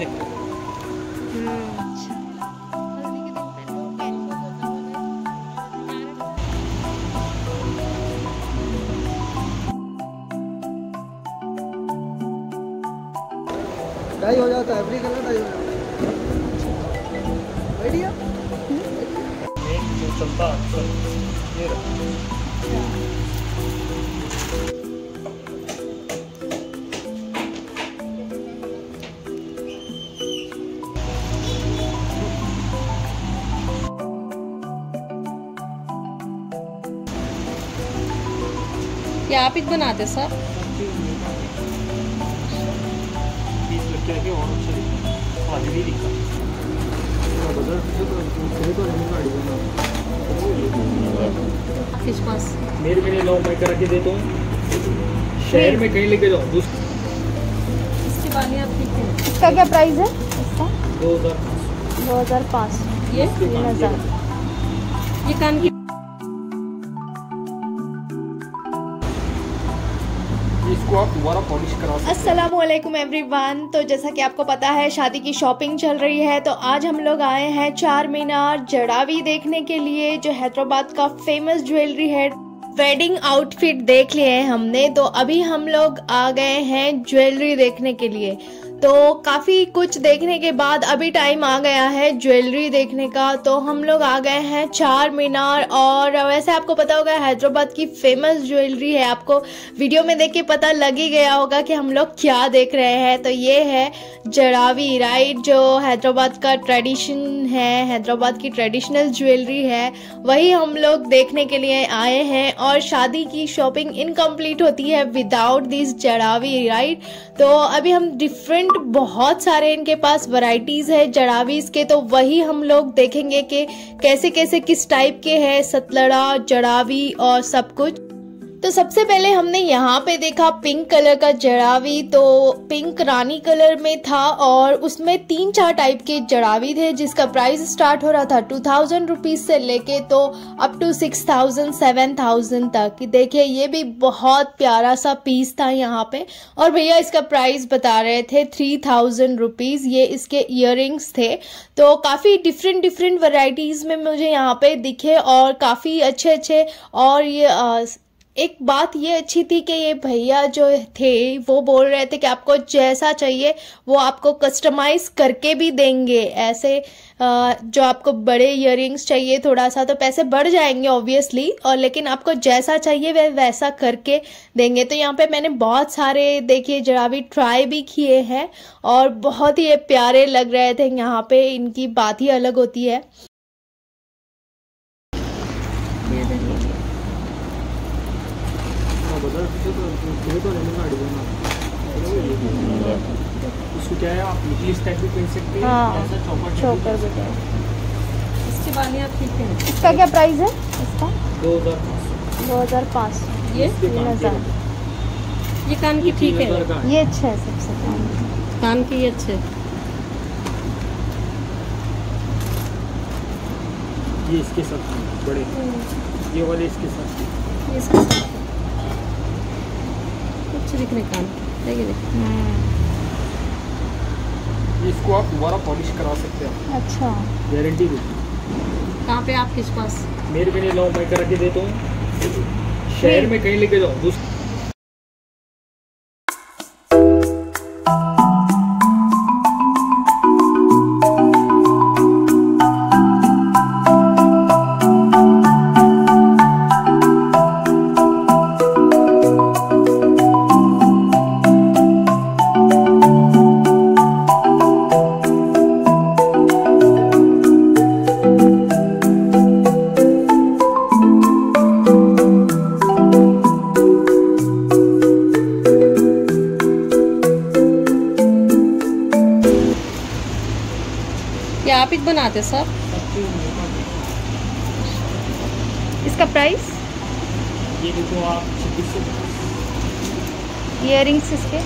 देखो डाई हो जाता है एवरी कलर डाई हो जाता है। एक चलता अक्सर ये आप ही बनाते सर? पास मेरे के लिए लाओ मैं करा के देता हूँ शहर में कहीं लेके जाओ इसके बाद ये आप ठीक है। इसका क्या प्राइस है? इसका दो हज़ार दो हज़ार पाँच ये? तीन हज़ार। ये कान की इसको आप दोबारा पॉलिश करा असलम एवरीवन तो जैसा कि आपको पता है, शादी की शॉपिंग चल रही है तो आज हम लोग आए हैं चार मीनार जड़ावी देखने के लिए, जो हैदराबाद का फ़ेमस ज्वेलरी है। वेडिंग आउटफिट देख लिए हैं हमने तो अभी हम लोग आ गए हैं ज्वेलरी देखने के लिए। तो काफ़ी कुछ देखने के बाद अभी टाइम आ गया है ज्वेलरी देखने का। तो हम लोग आ गए हैं चार मीनार और वैसे आपको पता होगा हैदराबाद की फ़ेमस ज्वेलरी है। आपको वीडियो में देख के पता लग ही गया होगा कि हम लोग क्या देख रहे हैं। तो ये है जड़ावी राइट जो हैदराबाद का ट्रेडिशन है, हैदराबाद की ट्रेडिशनल ज्वेलरी है। वही हम लोग देखने के लिए आए हैं और शादी की शॉपिंग इनकम्प्लीट होती है विदाउट दिस जड़ावी राइट तो अभी हम डिफरेंट बहुत सारे इनके पास वराइटीज है जड़ावीज के तो वही हम लोग देखेंगे कि कैसे कैसे किस टाइप के हैं, सतलड़ा, जड़ावी और सब कुछ। तो सबसे पहले हमने यहाँ पे देखा पिंक कलर का जड़ावी तो पिंक रानी कलर में था और उसमें तीन चार टाइप के जड़ावी थे जिसका प्राइस स्टार्ट हो रहा था टू थाउज़ेंड रुपीज़ से लेके तो up to six thousand seven thousand तक। देखिए ये भी बहुत प्यारा सा पीस था यहाँ पे। और भैया इसका प्राइस बता रहे थे थ्री थाउज़ेंड रुपीज़ ये इसके इयर थे। तो काफ़ी डिफरेंट डिफरेंट वराइटीज़ में मुझे यहाँ पे दिखे और काफ़ी अच्छे अच्छे और ये अ, एक बात ये अच्छी थी कि ये भैया जो थे, वो बोल रहे थे कि आपको जैसा चाहिए, वो आपको कस्टमाइज करके भी देंगे। ऐसे जो आपको बड़े इयरिंग्स चाहिए थोड़ा सा तो पैसे बढ़ जाएँगे ऑब्वियसली और लेकिन आपको जैसा चाहिए, वह वैसा करके देंगे। तो यहाँ पे मैंने बहुत सारे, देखिए, जराबी ट्राई भी किए हैं, और बहुत ही प्यारे लग रहे थे। यहाँ पे इनकी बात ही अलग होती है ये देखिए इसको क्या है? आप निकली टाइप भी पहन सकते हैं हाँ, ऐसा चौकर चोकर बेटे इसके बाद आप ठीक है। इसका क्या प्राइस है? इसका? दो हज़ार पाँच दो हज़ार पाँच ये? तीन हज़ार। ये कान की ठीक है। ये अच्छा है सबसे कम कान की ये अच्छे। ये इसके साथ बड़े। ये वाले इसके साथ ये इसके साथ। अच्छे दिख रहे कान? देखिए देखिए इसको आप दोबारा पॉलिश करा सकते हैं। अच्छा। गारंटी देती कहाँ पे आप किस पास? मेरे भी नहीं लाओ मैं करके देता हूँ। शहर में कहीं लेके जाओ आप ही बनाते सर इसका प्राइस ये देखो आप इयर रिंग्स इसके।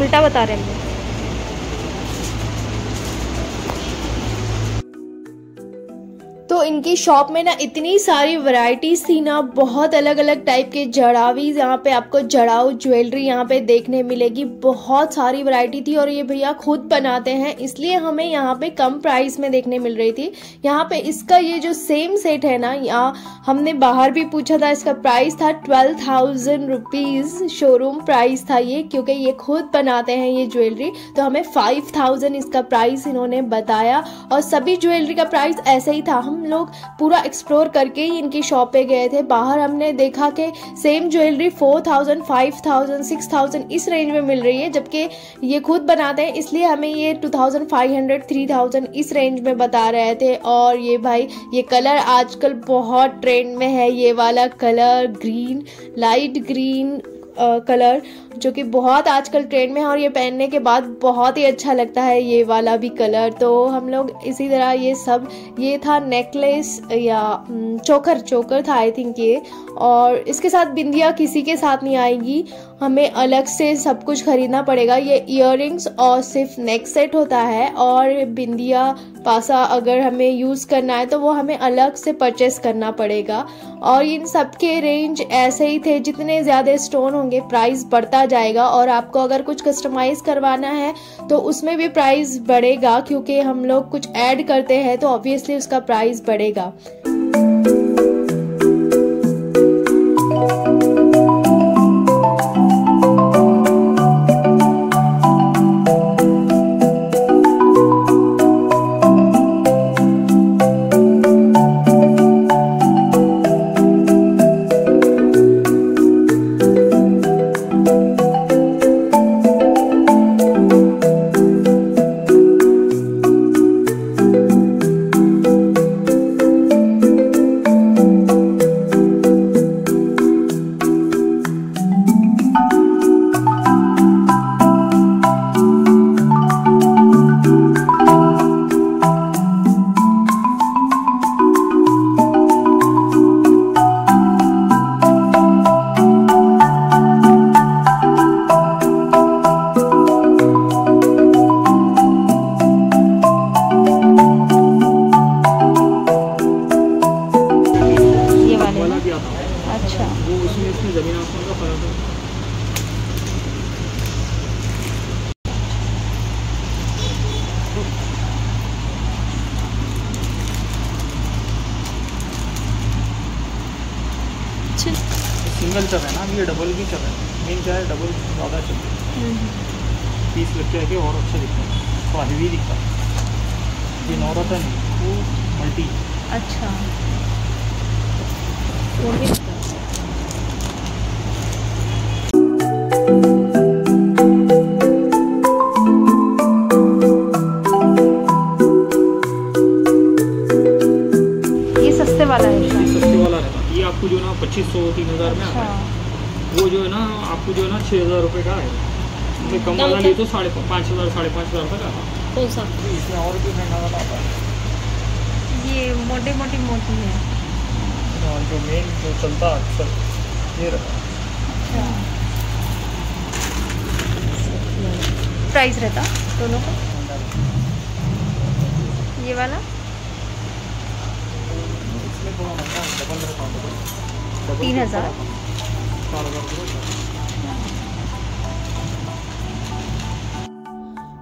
उल्टा बता रहे हैं। इनकी शॉप में ना इतनी सारी वैरायटीज थी ना, बहुत अलग अलग टाइप के जड़ावी यहाँ पे आपको जड़ाऊ ज्वेलरी यहाँ पे देखने मिलेगी। बहुत सारी वैरायटी थी और ये भैया खुद बनाते हैं, इसलिए हमें यहाँ पे कम प्राइस में देखने मिल रही थी। यहाँ पे इसका ये जो सेम सेट है ना यहाँ हमने बाहर भी पूछा था, इसका प्राइस था twelve thousand rupees showroom price था ये, क्योंकि ये खुद बनाते हैं ये ज्वेलरी तो हमें फाइव थाउज़ेंड इसका प्राइस इन्होंने बताया, और सभी ज्वेलरी का प्राइस ऐसे ही था। हम लोग पूरा एक्सप्लोर करके ही इनकी शॉप पे गए थे। बाहर हमने देखा कि same jewellery four thousand five thousand six thousand इस रेंज में मिल रही है, जबकि ये खुद बनाते हैं, इसलिए हमें ये two thousand five hundred three thousand इस रेंज में बता रहे थे। और ये भाई, ये कलर आजकल बहुत ट्रेंड में है, ये वाला colour green light green colour जो कि बहुत आजकल ट्रेंड में है और ये पहनने के बाद बहुत ही अच्छा लगता है, ये वाला भी कलर तो हम लोग इसी तरह ये सब, ये था नेकलेस या चोकर चोकर था आई थिंक ये। और इसके साथ बिंदिया किसी के साथ नहीं आएगी। हमें अलग से सब कुछ खरीदना पड़ेगा। ये इयर और सिर्फ़ नेक सेट होता है और बिंदिया पासा अगर हमें यूज़ करना है तो वो हमें अलग से परचेस करना पड़ेगा। और इन सब के रेंज ऐसे ही थे जितने ज़्यादा स्टोन होंगे प्राइस बढ़ता जाएगा और आपको अगर कुछ कस्टमाइज़ करवाना है तो उसमें भी प्राइस बढ़ेगा क्योंकि हम लोग कुछ ऐड करते हैं तो ऑब्वियसली उसका प्राइस बढ़ेगा। पीस लगते हैं कि और अच्छा दिखता है थोड़ा हेवी दिखता है ये नौरतन वो मल्टी अच्छा। ये सस्ते वाला है। ये सस्ते वाला रहता ये आपको जो है ना पच्चीस सौ तीन हज़ार में आता अच्छा है। वो जो है ना आपको जो है ना छः हज़ार रुपये का है कम वाला? तो साढ़े पाँच हज़ार साढ़े पाँच हज़ार तक आता। कौन सा? इसमें और भी महँगा वाला आता है ये मोटी मोटी मोटी है। हाँ, जो मेन जो चलता है अक्सर ये रहता प्राइस रहता दोनों का? ये वाला? तीन हज़ार?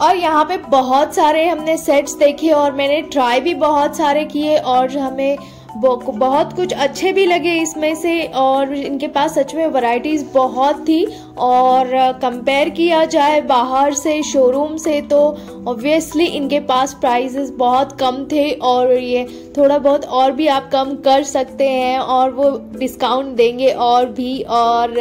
और यहाँ पे बहुत सारे हमने सेट्स देखे और मैंने ट्राई भी बहुत सारे किए और हमें बहुत कुछ अच्छे भी लगे इसमें से और इनके पास सच में वैरायटीज़ बहुत थी और कंपेयर किया जाए बाहर से शोरूम से तो ऑब्वियसली इनके पास प्राइजेस बहुत कम थे और ये थोड़ा बहुत और भी आप कम कर सकते हैं और वो डिस्काउंट देंगे और भी और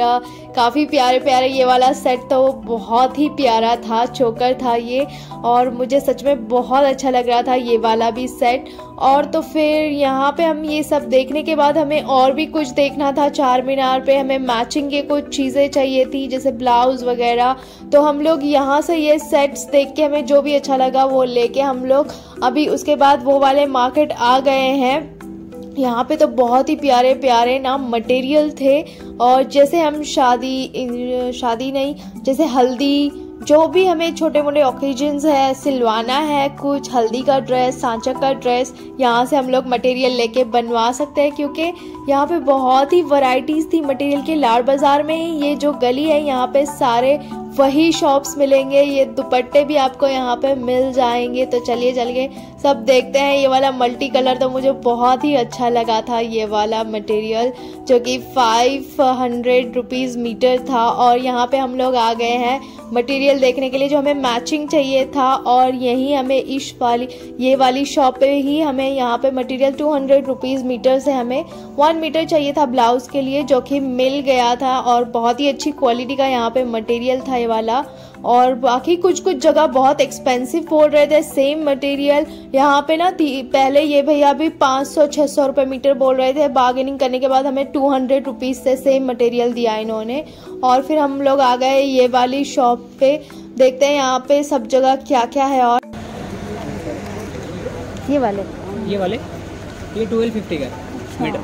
काफ़ी प्यारे प्यारे ये वाला सेट तो बहुत ही प्यारा था चोकर था ये और मुझे सच में बहुत अच्छा लग रहा था ये वाला भी सेट और तो फिर यहाँ पे हम ये सब देखने के बाद हमें और भी कुछ देखना था, चार मीनार पे हमें मैचिंग के कुछ चीज़ें चाहिए थी, जैसे ब्लाउज वगैरह। तो हम लोग यहाँ से ये सेट्स देख के हमें जो भी अच्छा लगा वो लेके हम लोग अभी उसके बाद वो वाले मार्केट आ गए हैं। यहाँ पे तो बहुत ही प्यारे प्यारे ना मटेरियल थे और जैसे हम शादी शादी नहीं, जैसे हल्दी, जो भी हमें छोटे मोटे ओकेजन्स है, सिलवाना है, कुछ हल्दी का ड्रेस सांचा का ड्रेस यहाँ से हम लोग मटेरियल लेके बनवा सकते हैं क्योंकि यहाँ पे बहुत ही वैरायटीज़ थी मटेरियल के। लाड़ बाज़ार में ही ये जो गली है, यहाँ पे सारे वही शॉप्स मिलेंगे, ये दुपट्टे भी आपको यहाँ पे मिल जाएँगे। तो चलिए चलिए सब देखते हैं, ये वाला मल्टी कलर तो मुझे बहुत ही अच्छा लगा था, ये वाला मटेरियल जो कि फाइव हंड्रेड रुपीज़ मीटर था। और यहाँ पे हम लोग आ गए हैं मटेरियल देखने के लिए, जो हमें मैचिंग चाहिए था। और यही हमें इस वाली, ये वाली शॉप पे ही हमें यहाँ पे material two hundred rupees metre से हमें वन मीटर चाहिए था ब्लाउज़ के लिए, जो कि मिल गया था। और बहुत ही अच्छी क्वालिटी का यहाँ पे मटेरियल था ये वाला। और बाकी कुछ कुछ जगह बहुत एक्सपेंसिव बोल रहे थे सेम मटेरियल यहाँ पे ना पहले ये भैया भी 500 600 रुपए मीटर बोल रहे थे। बार्गेनिंग करने के बाद हमें 200 हंड्रेड रुपीज़ से सेम मटेरियल दिया इन्होंने। और फिर हम लोग आ गए ये वाली शॉप पे। देखते हैं यहाँ पे सब जगह क्या क्या है और ये वाले। ये वाले? ये ट्वेल्व फिफ्टी का मीटर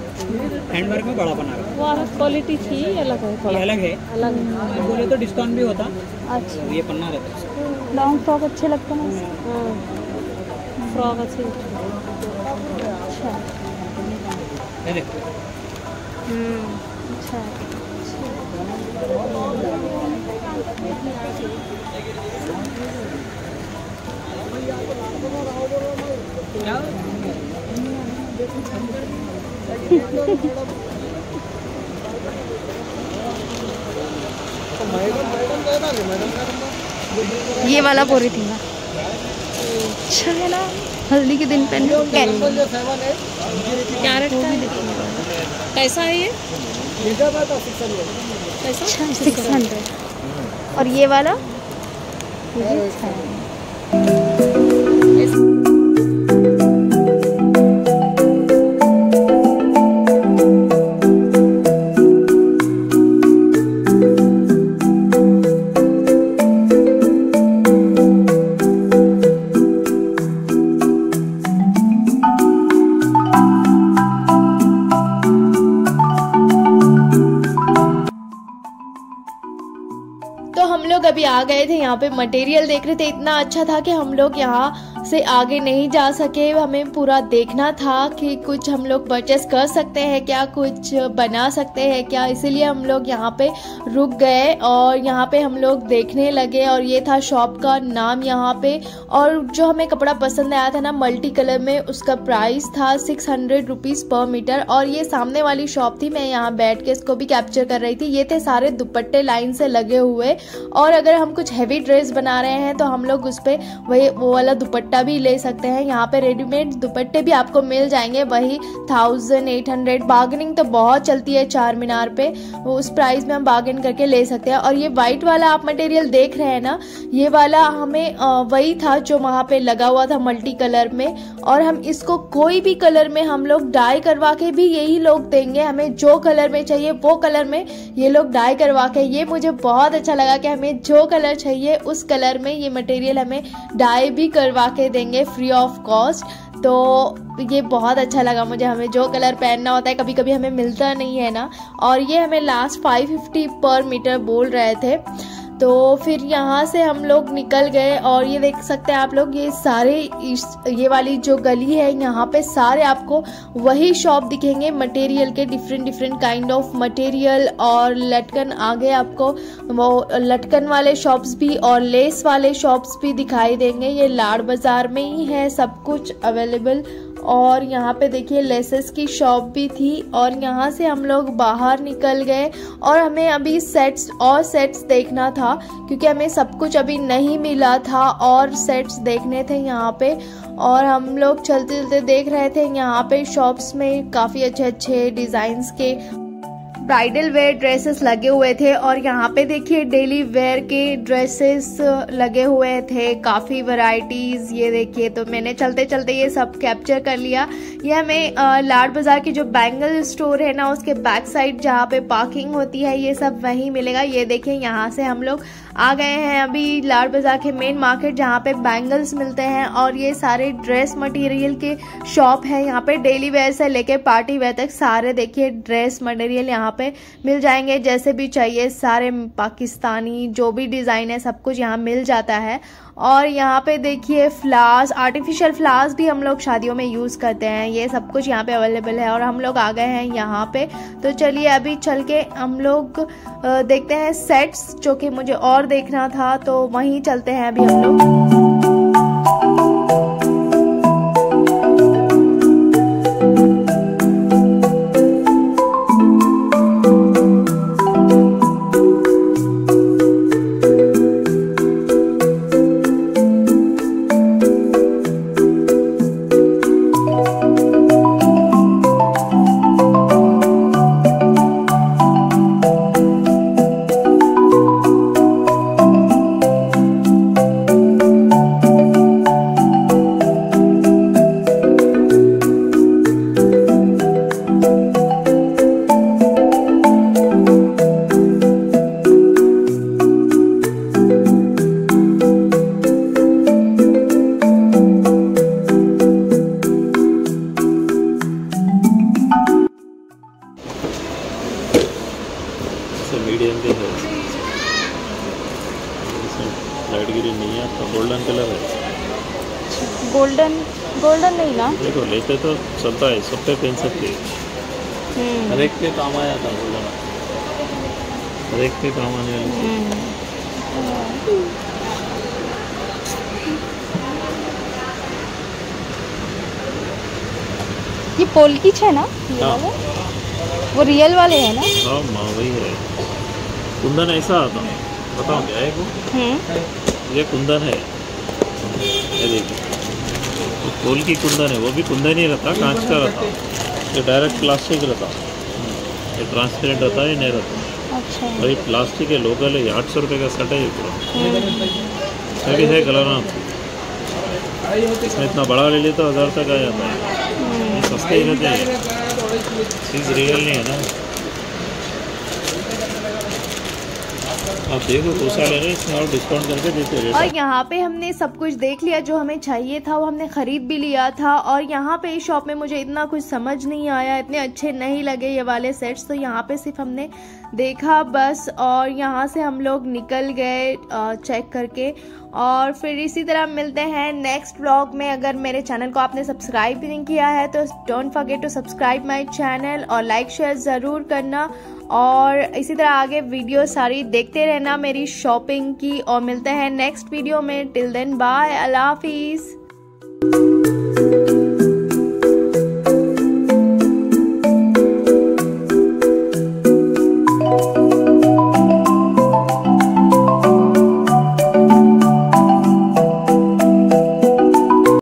हैंड वर्क में बड़ा बना रहा क्वालिटी थी अलग है अलग है। अलग। है बोले तो डिस्काउंट भी होता। अच्छा। ये पन्ना रहता है। लॉन्ग फ्रॉक अच्छे लगते हैं फ्रॉक अच्छे। अच्छा। ये देखो। अच्छा। क्या? ये वाला बोरी थी ना। अच्छा है ना। हल्दी के दिन पहन का कैसा है ये? कैसा? सिक्स हंड्रेड और ये वाला? ये अच्छा है। लोग अभी आ गए थे, यहाँ पे मटेरियल देख रहे थे। इतना अच्छा था कि हम लोग यहाँ से आगे नहीं जा सके। हमें पूरा देखना था कि कुछ हम लोग परचेस कर सकते हैं, क्या कुछ बना सकते हैं, क्या इसीलिए हम लोग यहाँ पे रुक गए और यहाँ पे हम लोग देखने लगे और ये था शॉप का नाम यहाँ पे। और जो हमें कपड़ा पसंद आया था ना मल्टी कलर में उसका प्राइस था six hundred rupees per metre और ये सामने वाली शॉप थी, मैं यहाँ बैठ के इसको भी कैप्चर कर रही थी। ये थे सारे दुपट्टे लाइन से लगे हुए और अगर हम कुछ हैवी ड्रेस बना रहे हैं तो हम लोग उस पर वही वो वाला दुपट्टा भी ले सकते हैं। यहाँ पे रेडीमेड दुपट्टे भी आपको मिल जाएँगे। वही थाउज़ेंड एट हंड्रेड बार्गेनिंग तो बहुत चलती है चार मीनार पे। वो उस प्राइस में हम बार्गेन करके ले सकते हैं। और ये वाइट वाला आप मटेरियल देख रहे हैं ना, ये वाला हमें वही था जो वहाँ पे लगा हुआ था मल्टी कलर में। और हम इसको कोई भी कलर में हम लोग डाई करवा के भी यही लोग देंगे। हमें जो कलर में चाहिए वो कलर में ये लोग डाई करवा के। ये मुझे बहुत अच्छा लगा कि हमें जो कलर चाहिए उस कलर में ये मटेरियल हमें डाई भी करवा के देंगे फ्री ऑफ़ कॉस्ट तो ये बहुत अच्छा लगा मुझे हमें, जो कलर पहनना होता है कभी कभी हमें मिलता नहीं है ना। और ये हमें लास्ट 550 पर मीटर बोल रहे थे। तो फिर यहाँ से हम लोग निकल गए और ये देख सकते हैं आप लोग, ये सारे ये वाली जो गली है, यहाँ पे सारे आपको वही शॉप दिखेंगे मटेरियल के different different kind of material और लटकन आगे आपको वो लटकन वाले शॉप्स भी और लेस वाले शॉप्स भी दिखाई देंगे। ये लाड़ बाज़ार में ही है, सब कुछ अवेलेबल और यहाँ पे देखिए लेसेस की शॉप भी थी और यहाँ से हम लोग बाहर निकल गए और हमें अभी सेट्स और सेट्स देखना था क्योंकि हमें सब कुछ अभी नहीं मिला था और सेट्स देखने थे यहाँ पे और हम लोग चलते चलते देख रहे थे यहाँ पे शॉप्स में काफ़ी अच्छे अच्छे डिज़ाइंस के ब्राइडल वेयर ड्रेसेस लगे हुए थे और यहाँ पे देखिए डेली वेयर के ड्रेसेस लगे हुए थे, काफ़ी वैरायटीज़ ये देखिए तो मैंने चलते चलते ये सब कैप्चर कर लिया। ये हमें लाड बाज़ार की जो बैंगल स्टोर है ना, उसके बैक साइड जहाँ पे पार्किंग होती है, ये सब वहीं मिलेगा। ये देखिए, यहाँ से हम लोग आ गए हैं अभी लाड बाज़ार के मेन मार्केट जहाँ पे बैंगल्स मिलते हैं और ये सारे ड्रेस मटेरियल के शॉप है। यहाँ पे डेली वेयर से लेके पार्टी वेयर तक सारे देखिए ड्रेस मटेरियल यहाँ पे मिल जाएँगे। जैसे भी चाहिए, सारे पाकिस्तानी, जो भी डिज़ाइन है, सब कुछ यहाँ मिल जाता है। और यहाँ पे देखिए फ्लावर्स आर्टिफिशियल फ्लावर्स भी हम लोग शादियों में यूज़ करते हैं। ये सब कुछ यहाँ पे अवेलेबल है और हम लोग आ गए हैं यहाँ पे। तो चलिए, अभी चल के हम लोग देखते हैं सेट्स जो कि मुझे और देखना था। तो वहीं चलते हैं अभी हम लोग। तो चलता है सब पे पहन सकते हैं हम्म, हर एक के काम आया था गोल्डन हर एक के काम आने वाली। ये पोलकिच है ना? ये हाँ। वाले वो रियल वाले है ना? हाँ माँ वही है। कुंदन ऐसा आता है। बताओ क्या है वो? हम्म। ये कुंदन है। ये देखिए। फूल की कुंदन है वो भी कुंदन ही रहता कांच का रहता। ये डायरेक्ट प्लास्टिक रहता। ये ट्रांसपेरेंट रहता है ये नहीं रहता। अच्छा। और ये प्लास्टिक है लोकल है आठ सौ रुपये का सेट है ये पूरा। हम्म, है कलर इसमें इतना बड़ा ले लेते तो हज़ार तक आ जाता। है। सस्ते ही रहते हैं। चीज़ रियल नहीं है ना। आप देखो और डिस्काउंट करके देते और यहाँ पे हमने सब कुछ देख लिया, जो हमें चाहिए था, वो हमने खरीद भी लिया था। और यहाँ पे इस शॉप में मुझे इतना कुछ समझ नहीं आया, इतने अच्छे नहीं लगे ये वाले सेट्स तो यहाँ पे सिर्फ़ हमने देखा बस। और यहाँ से हम लोग निकल गए चेक करके। और फिर इसी तरह मिलते हैं नेक्स्ट ब्लॉग में। अगर मेरे चैनल को आपने सब्सक्राइब भी नहीं किया है तो don't forget to subscribe my channel और लाइक शेयर ज़रूर करना। और इसी तरह आगे वीडियो सारी देखते रहना मेरी शॉपिंग की और मिलते हैं नेक्स्ट वीडियो में. टिल देन बाय अल्लाह हाफिज़